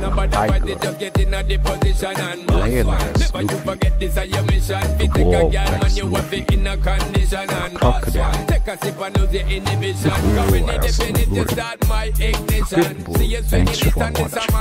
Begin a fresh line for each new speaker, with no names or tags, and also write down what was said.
nobody but they just get in a deposition Lioness.
Never you forget this is your mission. Fi take a girl man, you want
Luthor.
in a condition and
Crocodile.
Take a sip and lose your inhibition. Cause when you
Blue
dip in it, you start my ignition. See you swinging it and
it's
a